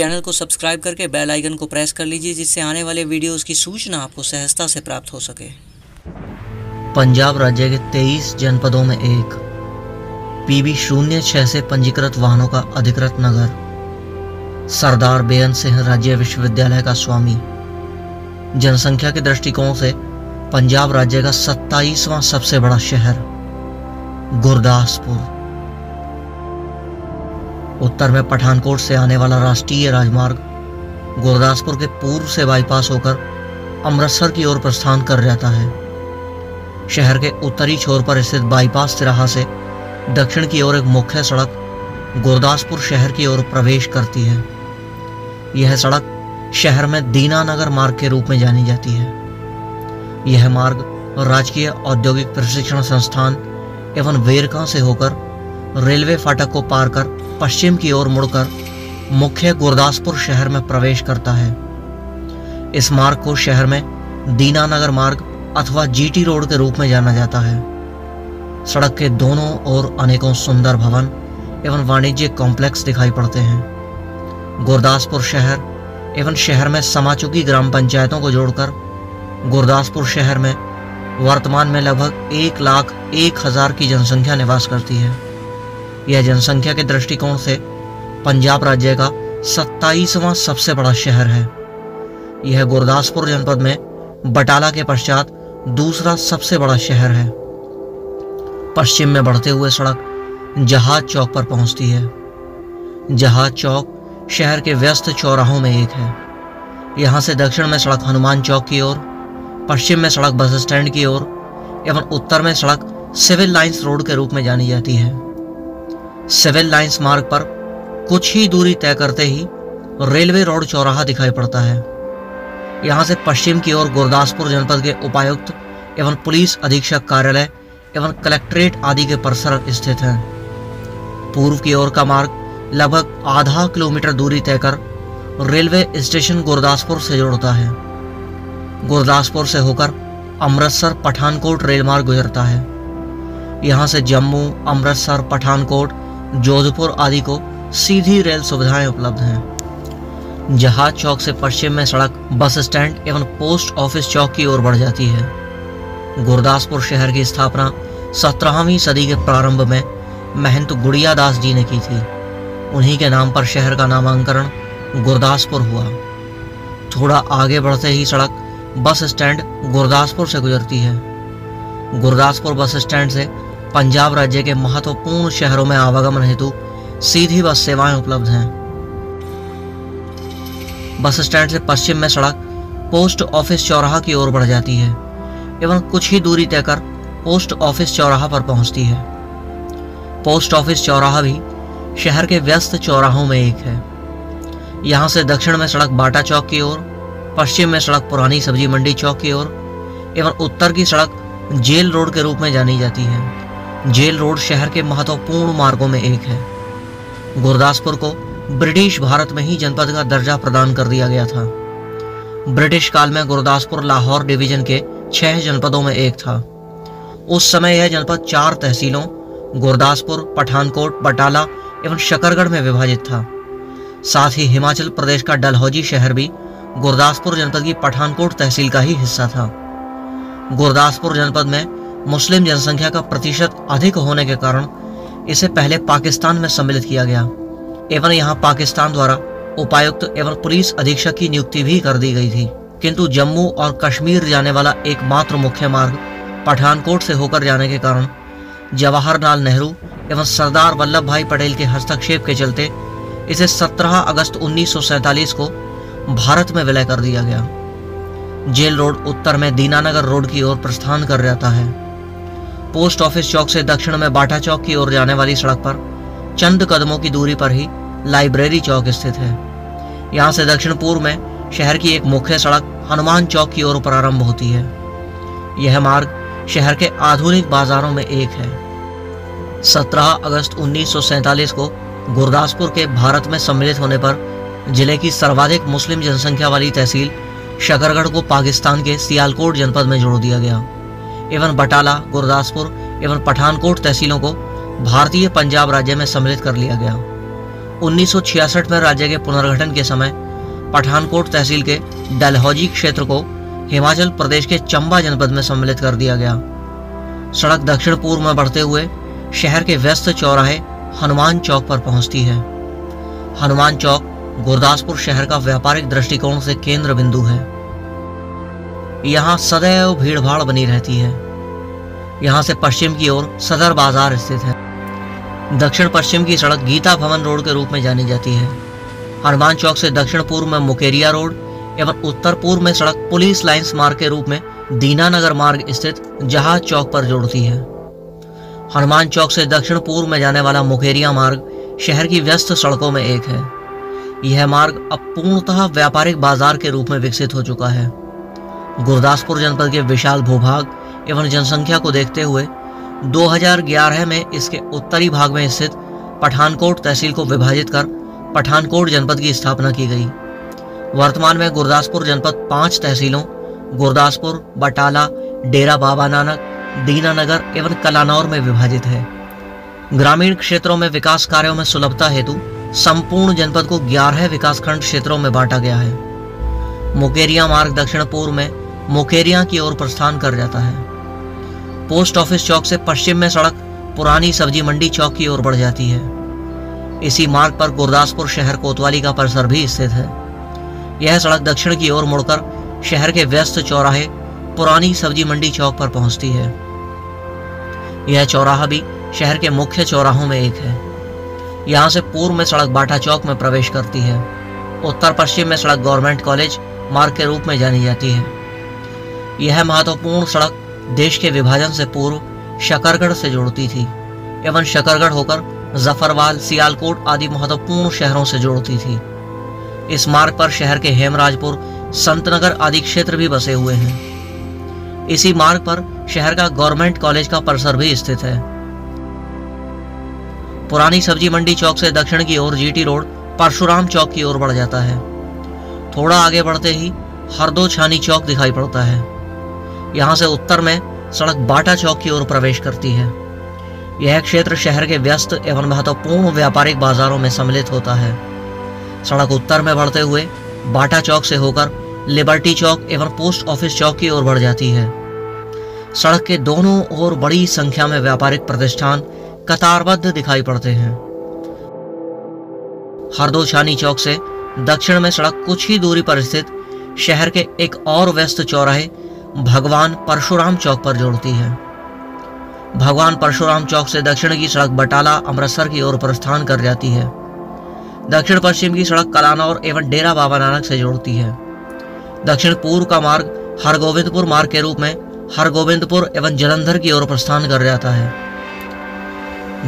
Channel को subscribe करके bell icon को प्रेस कर लीजिए, जिससे आने वाले वीडियोस की सूचना आपको सहजता से प्राप्त हो सके। पंजाब राज्य के 23 जनपदों में एक, पीबी शून्य छह से पंजीकृत वाहनों का अधिकृत नगर, सरदार बेअन सिंह राज्य विश्वविद्यालय का स्वामी। जनसंख्या के दृष्टिकोण से पंजाब राज्य का सत्ताईसवां सबसे बड़ा शहर, गुरदासपुर। उत्तर में पठानकोट से आने वाला राष्ट्रीय राजमार्ग गुरदासपुर के पूर्व से बाईपास होकर अमृतसर की ओर प्रस्थान कर जाता है। शहर के उत्तरी छोर पर स्थित बाईपास तिराहा से दक्षिण की ओर एक मुख्य सड़क गुरदासपुर शहर की ओर प्रवेश करती है। यह सड़क शहर में दीनानगर मार्ग के रूप में जानी जाती है। यह मार्ग राजकीय औद्योगिक प्रशिक्षण संस्थान एवं वेरका से होकर रेलवे फाटक को पार कर पश्चिम की ओर मुड़कर मुख्य गुरदासपुर शहर में प्रवेश करता है। इस मार्ग को शहर में दीनानगर मार्ग अथवा जीटी रोड के रूप में जाना जाता है। सड़क के दोनों ओर अनेकों सुंदर भवन एवं वाणिज्य कॉम्प्लेक्स दिखाई पड़ते हैं। गुरदासपुर शहर एवं शहर में समा चुकी ग्राम पंचायतों को जोड़कर गुरदासपुर शहर में वर्तमान में लगभग एक लाख एक हज़ार की जनसंख्या निवास करती है। यह जनसंख्या के दृष्टिकोण से पंजाब राज्य का सत्ताईसवां सबसे बड़ा शहर है। यह गुरदासपुर जनपद में बटाला के पश्चात दूसरा सबसे बड़ा शहर है। पश्चिम में बढ़ते हुए सड़क जहाज़ चौक पर पहुँचती है। जहाज़ चौक शहर के व्यस्त चौराहों में एक है। यहाँ से दक्षिण में सड़क हनुमान चौक की ओर, पश्चिम में सड़क बस स्टैंड की ओर, एवं उत्तर में सड़क सिविल लाइंस रोड के रूप में जानी जाती है। सिविल लाइंस मार्ग पर कुछ ही दूरी तय करते ही रेलवे रोड चौराहा दिखाई पड़ता है। यहाँ से पश्चिम की ओर गुरदासपुर जनपद के उपायुक्त एवं पुलिस अधीक्षक कार्यालय एवं कलेक्ट्रेट आदि के परिसर स्थित हैं। पूर्व की ओर का मार्ग लगभग आधा किलोमीटर दूरी तय कर रेलवे स्टेशन गुरदासपुर से जोड़ता है। गुरदासपुर से होकर अमृतसर पठानकोट रेल मार्ग गुजरता है। यहाँ से जम्मू, अमृतसर, पठानकोट जोधपुर आदि को सीधी रेल सुविधाएँ उपलब्ध हैं। जहाज़ चौक से पश्चिम में सड़क, बस स्टैंड एवं पोस्ट ऑफ़िस चौक की ओर बढ़ जाती है। गुरदासपुर शहर की स्थापना सत्रहवीं सदी के प्रारंभ में महंत गुड़िया दास जी ने की थी। उन्हीं के नाम पर शहर का नामांकरण गुरदासपुर हुआ। थोड़ा आगे बढ़ते ही सड़क, बस स्टैंड गुरदासपुर से गुजरती है। गुरदासपुर बस स्टैंड से पंजाब राज्य के महत्वपूर्ण शहरों में आवागमन हेतु सीधी बस सेवाएँ उपलब्ध हैं। बस स्टैंड से पश्चिम में सड़क पोस्ट ऑफ़िस चौराहा की ओर बढ़ जाती है, एवं कुछ ही दूरी तय कर पोस्ट ऑफ़िस चौराहा पर पहुँचती है। पोस्ट ऑफ़िस चौराहा भी शहर के व्यस्त चौराहों में एक है। यहाँ से दक्षिण में सड़क बाटा चौक की ओर, पश्चिम में सड़क पुरानी सब्ज़ी मंडी चौक की ओर, एवं उत्तर की सड़क जेल रोड के रूप में जानी जाती है। जेल रोड शहर के महत्वपूर्ण मार्गों में एक है। गुरदासपुर को ब्रिटिश भारत में ही जनपद का दर्जा प्रदान कर दिया गया था। ब्रिटिश काल में गुरदासपुर लाहौर डिवीज़न के छह जनपदों में एक था। उस समय यह जनपद चार तहसीलों, गुरदासपुर, पठानकोट, बटाला एवं शकरगढ़ में विभाजित था। साथ ही हिमाचल प्रदेश का डलहौजी शहर भी गुरदासपुर जनपद की पठानकोट तहसील का ही हिस्सा था। गुरदासपुर जनपद में मुस्लिम जनसंख्या का प्रतिशत अधिक होने के कारण इसे पहले पाकिस्तान में सम्मिलित किया गया। एवं यहाँ पाकिस्तान द्वारा उपायुक्त एवं पुलिस अधीक्षक की नियुक्ति भी कर दी गई थी। किंतु जम्मू और कश्मीर जाने वाला एकमात्र मुख्य मार्ग पठानकोट से होकर जाने के कारण जवाहरलाल नेहरू एवं सरदार वल्लभ भाई पटेल के हस्तक्षेप के चलते इसे 17 अगस्त 1947 को भारत में विलय कर दिया गया। जेल रोड उत्तर में दीनानगर रोड की ओर प्रस्थान कर जाता है। पोस्ट ऑफ़िस चौक से दक्षिण में बाटा चौक की ओर जाने वाली सड़क पर चंद कदमों की दूरी पर ही लाइब्रेरी चौक स्थित है। यहाँ से दक्षिण पूर्व में शहर की एक मुख्य सड़क हनुमान चौक की ओर प्रारंभ होती है। यह मार्ग शहर के आधुनिक बाजारों में एक है। 17 अगस्त 1947 को गुरदासपुर के भारत में सम्मिलित होने पर ज़िले की सर्वाधिक मुस्लिम जनसंख्या वाली तहसील शकरगढ़ को पाकिस्तान के सियालकोट जनपद में जोड़ दिया गया। एवं बटाला, गुरदासपुर एवं पठानकोट तहसीलों को भारतीय पंजाब राज्य में सम्मिलित कर लिया गया। 1966 में राज्य के पुनर्गठन के समय पठानकोट तहसील के डलहौजी क्षेत्र को हिमाचल प्रदेश के चंबा जनपद में सम्मिलित कर दिया गया। सड़क दक्षिण पूर्व में बढ़ते हुए शहर के व्यस्त चौराहे हनुमान चौक पर पहुँचती है। हनुमान चौक, गुरदासपुर शहर का व्यापारिक दृष्टिकोण से केंद्र बिंदु है। यहाँ सदैव भीड़ भाड़ बनी रहती है। यहाँ से पश्चिम की ओर सदर बाज़ार स्थित है। दक्षिण पश्चिम की सड़क गीता भवन रोड के रूप में जानी जाती है। हनुमान चौक से दक्षिण पूर्व में मुकेरिया रोड एवं उत्तर पूर्व में सड़क पुलिस लाइन्स मार्ग के रूप में दीनानगर मार्ग स्थित जहाज़ चौक पर जोड़ती है। हनुमान चौक से दक्षिण पूर्व में जाने वाला मुकेरिया मार्ग शहर की व्यस्त सड़कों में एक है। यह मार्ग अब पूर्णतः व्यापारिक बाज़ार के रूप में विकसित हो चुका है। गुरदासपुर जनपद के विशाल भूभाग एवं जनसंख्या को देखते हुए 2011 में इसके उत्तरी भाग में स्थित पठानकोट तहसील को विभाजित कर पठानकोट जनपद की स्थापना की गई। वर्तमान में गुरदासपुर जनपद पाँच तहसीलों, गुरदासपुर, बटाला, डेरा बाबा नानक दीनानगर एवं कलानौर में विभाजित है। ग्रामीण क्षेत्रों में विकास कार्यों में सुलभता हेतु संपूर्ण जनपद को 11 विकासखंड क्षेत्रों में बांटा गया है। मुकेरिया मार्ग दक्षिण पूर्व में मुकेरिया की ओर प्रस्थान कर जाता है। पोस्ट ऑफ़िस चौक से पश्चिम में सड़क, पुरानी सब्ज़ी मंडी चौक की ओर बढ़ जाती है। इसी मार्ग पर गुरदासपुर शहर कोतवाली का परिसर भी स्थित है। यह सड़क दक्षिण की ओर मुड़कर शहर के व्यस्त चौराहे, पुरानी सब्ज़ी मंडी चौक पर पहुँचती है। यह चौराहा भी शहर के मुख्य चौराहों में एक है। यहाँ से पूर्व में सड़क बाटा चौक में प्रवेश करती है। उत्तर पश्चिम में सड़क गवर्नमेंट कॉलेज, मार्ग के रूप में जानी जाती है। यह महत्वपूर्ण सड़क देश के विभाजन से पूर्व शकरगढ़ से जोड़ती थी, एवं शकरगढ़ होकर जफरवाल, सियालकोट आदि महत्वपूर्ण शहरों से जोड़ती थी। इस मार्ग पर शहर के हेमराजपुर, संतनगर आदि क्षेत्र भी बसे हुए हैं। इसी मार्ग पर शहर का गवर्नमेंट कॉलेज का परिसर भी स्थित है। पुरानी सब्ज़ी मंडी चौक से दक्षिण की ओर जीटी रोड, परशुराम चौक की ओर बढ़ जाता है। थोड़ा आगे बढ़ते ही हरदो छानी चौक दिखाई पड़ता है। यहाँ से उत्तर में सड़क बाटा चौक की ओर प्रवेश करती है। यह क्षेत्र शहर के व्यस्त एवं महत्वपूर्ण व्यापारिक बाजारों में सम्मिलित होता है। सड़क उत्तर में बढ़ते हुए बाटा चौक से होकर लिबर्टी चौक एवं पोस्ट ऑफ़िस चौक की ओर बढ़ जाती है। सड़क के दोनों ओर बड़ी संख्या में व्यापारिक प्रतिष्ठान कतारबद्ध दिखाई पड़ते हैं। हरदो छानी चौक से दक्षिण में सड़क कुछ ही दूरी पर स्थित शहर के एक और व्यस्त चौराहे भगवान परशुराम चौक पर जोड़ती है। भगवान परशुराम चौक से दक्षिण की सड़क बटाला, अमृतसर की ओर प्रस्थान कर जाती है। दक्षिण पश्चिम की सड़क कलानौर एवं डेरा बाबा नानक से जोड़ती है। दक्षिण पूर्व का मार्ग हरगोविंदपुर मार्ग के रूप में हरगोविंदपुर एवं जलंधर की ओर प्रस्थान कर जाता है।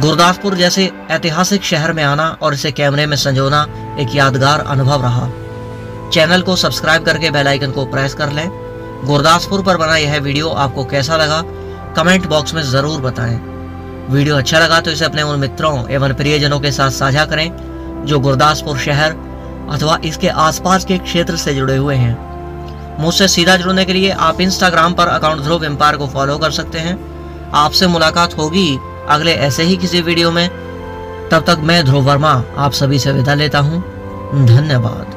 गुरदासपुर जैसे ऐतिहासिक शहर में आना और इसे कैमरे में संजोना एक यादगार अनुभव रहा। चैनल को सब्सक्राइब करके बेल आइकन को प्रेस कर लें गुरदासपुर पर बना यह वीडियो आपको कैसा लगा, कमेंट बॉक्स में ज़रूर बताएँ। वीडियो अच्छा लगा तो इसे अपने उन मित्रों एवं प्रियजनों के साथ साझा करें, जो गुरदासपुर शहर अथवा इसके आसपास के क्षेत्र से जुड़े हुए हैं। मुझसे सीधा जुड़ने के लिए आप इंस्टाग्राम पर अकाउंट ध्रुव एम्पायर को फॉलो कर सकते हैं। आपसे मुलाकात होगी अगले ऐसे ही किसी वीडियो में। तब तक मैं ध्रुव वर्मा, आप सभी से विदा लेता हूँ। धन्यवाद।